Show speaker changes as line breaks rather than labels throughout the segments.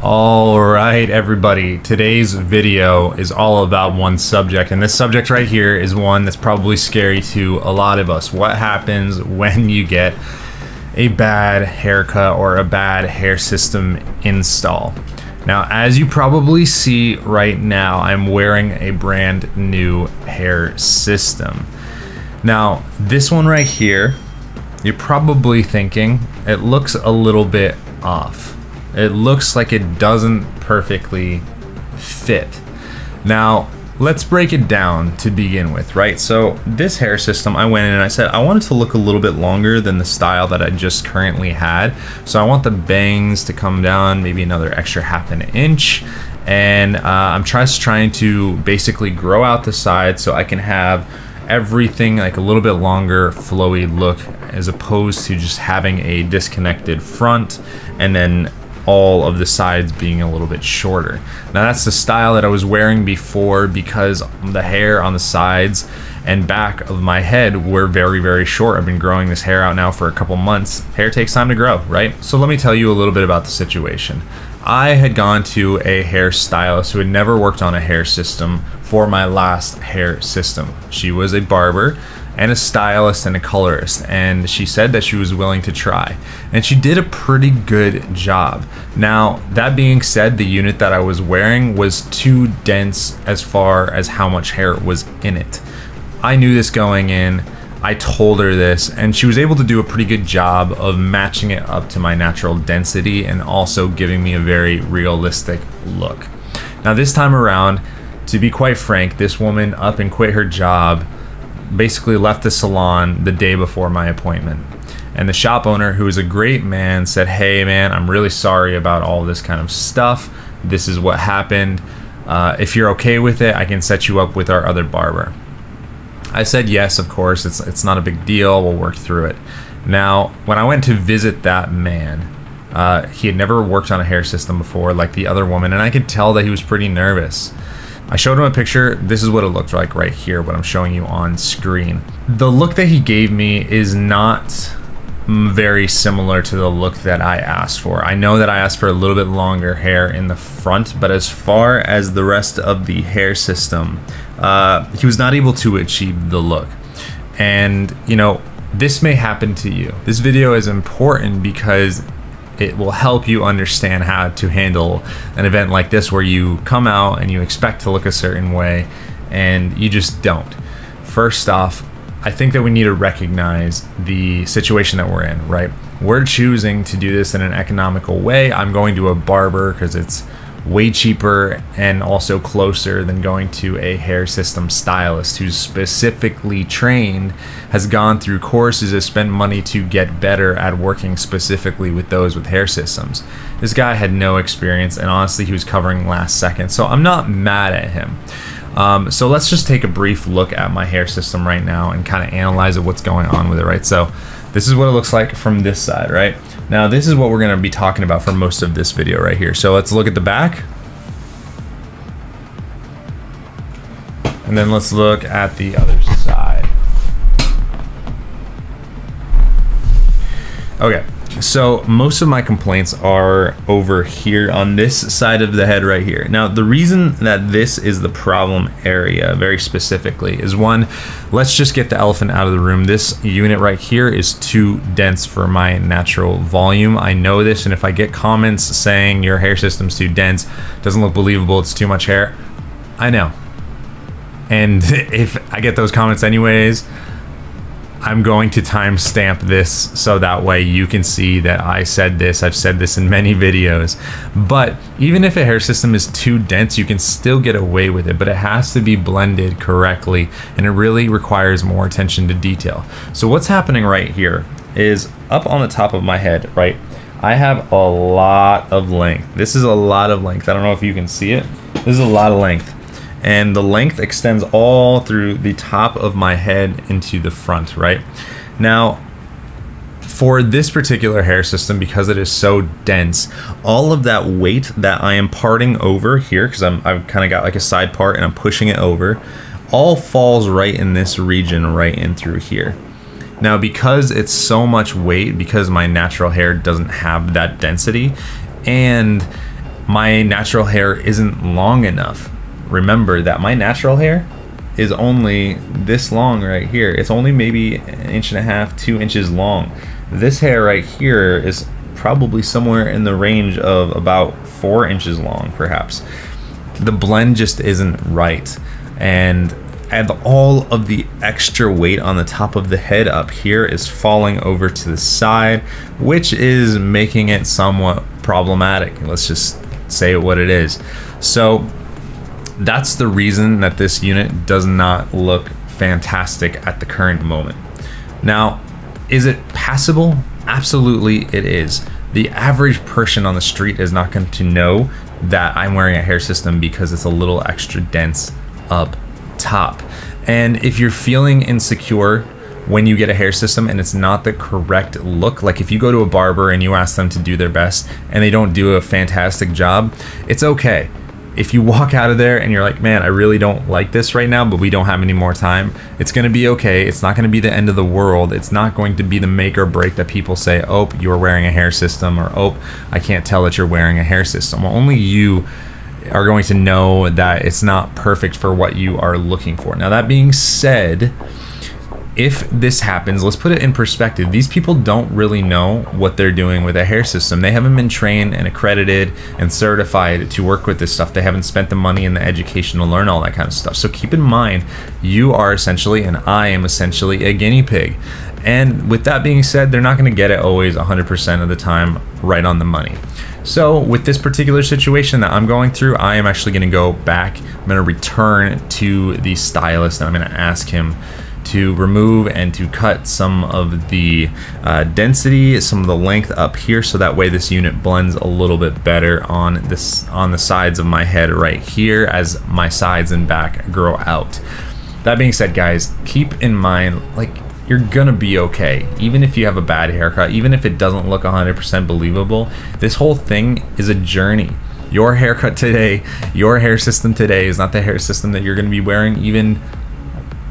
All right, everybody. Today's video is all about one subject, and this subject right here is one that's probably scary to a lot of us. What happens when you get a bad haircut or a bad hair system install? Now, as you probably see right now, I'm wearing a brand new hair system. Now, this one right here, you're probably thinking it looks a little bit off it looks like it doesn't perfectly fit. Now, let's break it down to begin with, right? So this hair system, I went in and I said I wanted to look a little bit longer than the style that I just currently had. So I want the bangs to come down maybe another extra half an inch. And uh, I'm just trying to basically grow out the side so I can have everything like a little bit longer flowy look as opposed to just having a disconnected front and then all of the sides being a little bit shorter. Now that's the style that I was wearing before because the hair on the sides and back of my head were very, very short. I've been growing this hair out now for a couple months. Hair takes time to grow, right? So let me tell you a little bit about the situation. I had gone to a hairstylist who had never worked on a hair system for my last hair system. She was a barber and a stylist and a colorist and she said that she was willing to try. And she did a pretty good job. Now that being said the unit that i was wearing was too dense as far as how much hair was in it. I knew this going in. I told her this and she was able to do a pretty good job of matching it up to my natural density and also giving me a very realistic look. Now this time around to be quite frank this woman up and quit her job basically left the salon the day before my appointment. And the shop owner, who is a great man, said, Hey, man, I'm really sorry about all this kind of stuff. This is what happened. Uh, if you're okay with it, I can set you up with our other barber. I said yes, of course. It's it's not a big deal. We'll work through it. Now, when I went to visit that man, uh, he had never worked on a hair system before, like the other woman, and I could tell that he was pretty nervous. I showed him a picture. This is what it looked like right here, what I'm showing you on screen. The look that he gave me is not very similar to the look that I asked for. I know that I asked for a little bit longer hair in the front, but as far as the rest of the hair system, uh, he was not able to achieve the look. And, you know, this may happen to you. This video is important because it will help you understand how to handle an event like this where you come out and you expect to look a certain way and you just don't. First off, I think that we need to recognize the situation that we're in, right? We're choosing to do this in an economical way. I'm going to a barber because it's way cheaper and also closer than going to a hair system stylist who's specifically trained, has gone through courses, has spent money to get better at working specifically with those with hair systems. This guy had no experience and honestly he was covering last second, so I'm not mad at him. Um, so let's just take a brief look at my hair system right now and kind of analyze what's going on with it, right? So this is what it looks like from this side, right? Now this is what we're to be talking about for most of this video right here. So let's look at the back. And then let's look at the other side. Okay, so most of my complaints are over here on this side of the head right here. Now the reason that this is the problem area very specifically is one, let's just get the elephant out of the room. This unit right here is too dense for my natural volume. I know this and if I get comments saying your hair system's too dense, doesn't look believable, it's too much hair, I know. And if I get those comments anyways, I'm going to timestamp this so that way you can see that I said this. I've said this in many videos. But even if a hair system is too dense, you can still get away with it, but it has to be blended correctly and it really requires more attention to detail. So what's happening right here is up on the top of my head, right? I have a lot of length. This is a lot of length. I don't know if you can see it. This is a lot of length and the length extends all through the top of my head into the front, right? Now, for this particular hair system, because it is so dense, all of that weight that I am parting over here, because I'm I've kind of got like a side part and I'm pushing it over, all falls right in this region, right in through here. Now, because it's so much weight, because my natural hair doesn't have that density, and my natural hair isn't long enough. Remember that my natural hair is only this long right here. It's only maybe an inch and a half, two inches long. This hair right here is probably somewhere in the range of about four inches long, perhaps. The blend just isn't right. And and all of the extra weight on the top of the head up here is falling over to the side, which is making it somewhat problematic. Let's just say what it is. So that's the reason that this unit does not look fantastic at the current moment. Now, is it passable? Absolutely it is. The average person on the street is not going to know that I'm wearing a hair system because it's a little extra dense up top. And if you're feeling insecure when you get a hair system and it's not the correct look, like if you go to a barber and you ask them to do their best and they don't do a fantastic job, it's okay if you walk out of there and you're like, man, I really don't like this right now, but we don't have any more time, it's going to be okay. It's not going to be the end of the world. It's not going to be the make or break that people say, oh, you're wearing a hair system, or oh, I can't tell that you're wearing a hair system. Well, only you are going to know that it's not perfect for what you are looking for. Now, that being said, if this happens, let's put it in perspective. These people don't really know what they're doing with a hair system. They haven't been trained and accredited and certified to work with this stuff. They haven't spent the money and the education to learn all that kind of stuff. So keep in mind, you are essentially, and I am essentially, a guinea pig. And with that being said, they're not going to get it always 100% of the time right on the money. So with this particular situation that I'm going through, I am actually going to go back. I'm going to return to the stylist and I'm going to ask him to remove and to cut some of the uh, density, some of the length up here, so that way this unit blends a little bit better on this on the sides of my head right here as my sides and back grow out. That being said, guys, keep in mind, like you're gonna be okay. Even if you have a bad haircut, even if it doesn't look 100% believable, this whole thing is a journey. Your haircut today, your hair system today is not the hair system that you're gonna be wearing even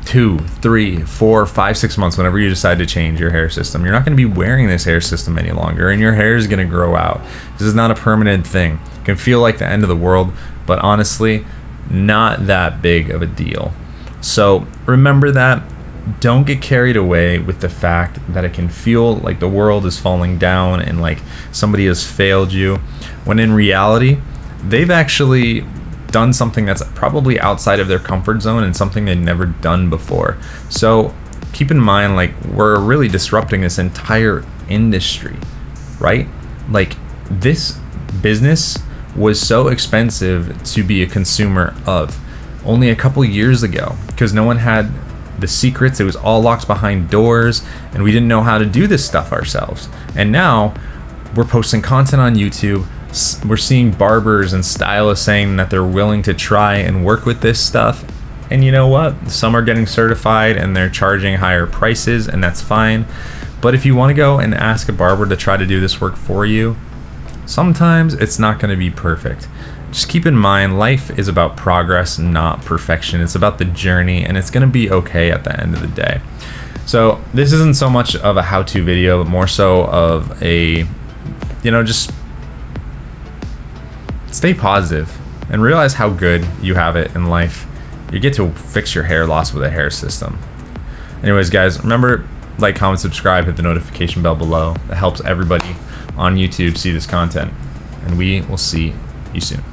two, three, four, five, six months, whenever you decide to change your hair system, you're not going to be wearing this hair system any longer, and your hair is going to grow out. This is not a permanent thing. It can feel like the end of the world, but honestly, not that big of a deal. So remember that. Don't get carried away with the fact that it can feel like the world is falling down and like somebody has failed you, when in reality, they've actually done something that's probably outside of their comfort zone and something they've never done before. So keep in mind, like, we're really disrupting this entire industry, right? Like, this business was so expensive to be a consumer of only a couple years ago because no one had the secrets. It was all locked behind doors, and we didn't know how to do this stuff ourselves. And now we're posting content on YouTube we're seeing barbers and stylists saying that they're willing to try and work with this stuff. And you know what? Some are getting certified and they're charging higher prices, and that's fine. But if you want to go and ask a barber to try to do this work for you, sometimes it's not going to be perfect. Just keep in mind, life is about progress, not perfection. It's about the journey, and it's going to be okay at the end of the day. So, this isn't so much of a how to video, but more so of a, you know, just stay positive and realize how good you have it in life. You get to fix your hair loss with a hair system. Anyways, guys, remember like, comment, subscribe, hit the notification bell below. That helps everybody on YouTube see this content. And we will see you soon.